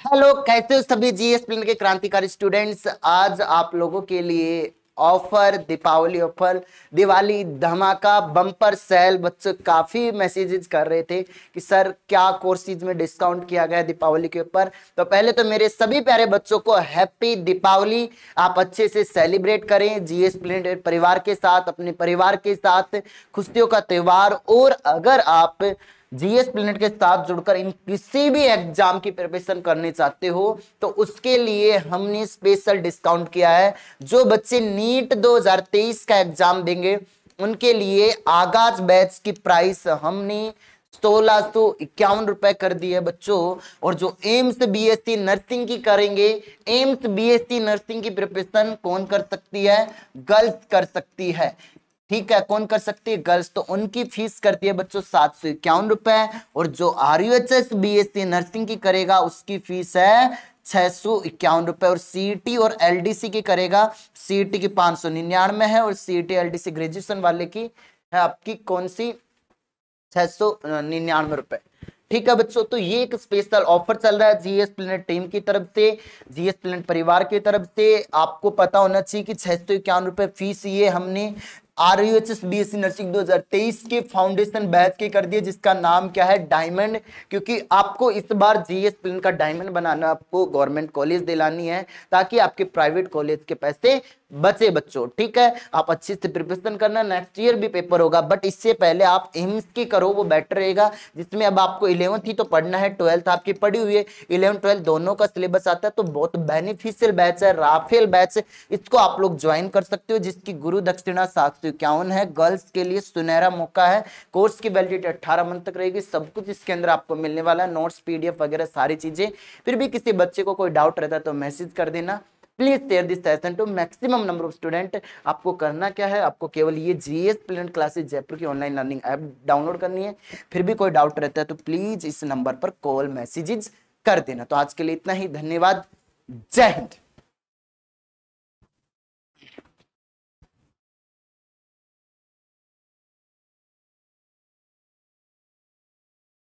Hello, कैसे हो सभी जीएस प्लेन के क्रांतिकारी स्टूडेंट्स? आज आप लोगों के लिए ऑफ़र, दीपावली ऑफ़र, दिवाली धमाका, बम्पर सेल। बच्चे काफ़ी मैसेजेस कर रहे थे कि, सर, क्या कोर्सेज में डिस्काउंट किया गया दीपावली के ऊपर? तो पहले तो मेरे सभी प्यारे बच्चों को हैप्पी दीपावली। आप अच्छे से सेलिब्रेट करें जीएस प्लेनेट परिवार के साथ, अपने परिवार के साथ, खुशियों का त्यौहार। और अगर आप जीएस प्लेनेट के साथ जुड़कर इन किसी भी एग्ज़ाम की प्रिपरेशन करने चाहते हो तो उसके लिए हमने स्पेशल डिस्काउंट किया है। जो बच्चे नीट 2023 का एग्ज़ाम देंगे, उनके लिए आगाज़ बैच की प्राइस हमने सोलह सो इक्यावन रुपए कर दी है बच्चों। और जो एम्स, बीएससी नर्सिंग की करेंगे, एम्स, बीएससी नर्सिंग की प्रिपरेशन कौन कर सकती है? गर्ल्स कर सकती है। ठीक है, कौन कर सकती है? गर्ल्स तो उनकी फ़ीस करती है बच्चों सात सौ इक्यावन रुपए। और जो R U H S B S C nursing की करेगा, उसकी फ़ीस है छह सौ इक्यावन रुपए। और सीईटी और एलडीसी की करेगा सीईटी की पाँच सौ निन्यानवे है। और सीईटी एलडीसी ग्रेजुएशन वाले की है आपकी कौन सी? छह सौ निन्यानवे रुपए। ठीक है बच्चों तो ये एक स्पेशल ऑफ़र चल रहा है जीएस प्लेनेट टीम की तरफ़ से जीएस प्लेनेट परिवार की तरफ़ से। आपको पता होना चाहिए कि छह सौ इक्यावन रुपए फ़ीस ये हमने R U H S B S C nursing 2023 के फाउंडेशन बैच के कर दिए जिसका नाम क्या है? डायमंड क्योंकि आपको इस बार जीएस प्लेन का डायमंड बनाना आपको गवर्नमेंट कॉलेज दिलानी है, ताकि आपके प्राइवेट कॉलेज के पैसे बचे बच्चों, ठीक है? आप अच्छे से प्रिपरेशन करना नेक्स्ट ईयर भी पेपर होगा बट इससे पहले आप एम्स की करो, वो बेटर रहेगा। जिसमें अब आपको इलेवंथ ही तो पढ़ना है ट्वेल्थ आपकी पढ़ी हुई है इलेवंथ ट्वेल्थ दोनों का सिलेबस आता है तो बहुत बेनिफिशियल बैच है, राफेल बैच इसको आप लोग ज्वाइन कर सकते हो, जिसकी गुरु दक्षिणा सात सौ इक्यावन है। गर्ल्स के लिए सुनहरा मौका है। कोर्स की वैलिडिटी अट्ठारह मंथ तक रहेगी, सब कुछ इसके अंदर आपको मिलने वाला है। नोट्स पीडीएफ वगैरह सारी चीज़ें। फिर भी किसी बच्चे को कोई डाउट रहता है तो मैसेज कर देना। Please share this session to maximum number of student. आपको करना क्या है? आपको केवल ये जीएस प्लेन क्लासेस जयपुर की ऑनलाइन लर्निंग ऐप डाउनलोड करनी है। फिर भी कोई डाउट रहता है तो प्लीज़ इस नंबर पर कॉल मैसेजेज कर देना। तो आज के लिए इतना ही। धन्यवाद। जय हिंद।